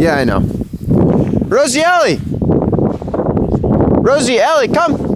Yeah, I know. Rosie Ellie! Rosie Ellie, come!